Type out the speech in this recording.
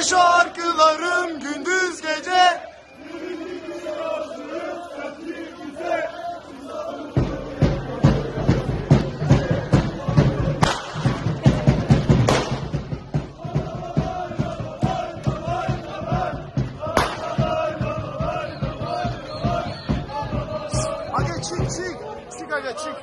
Söyle şarkılarım gündüz gece. Hadi çık çık. Çık aga çık.